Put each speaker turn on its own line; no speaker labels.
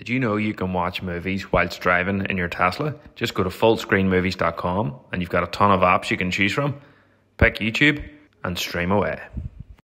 Did you know you can watch movies whilst driving in your Tesla? Just go to fullscreenmovies.com and you've got a ton of apps you can choose from. Pick YouTube and stream away.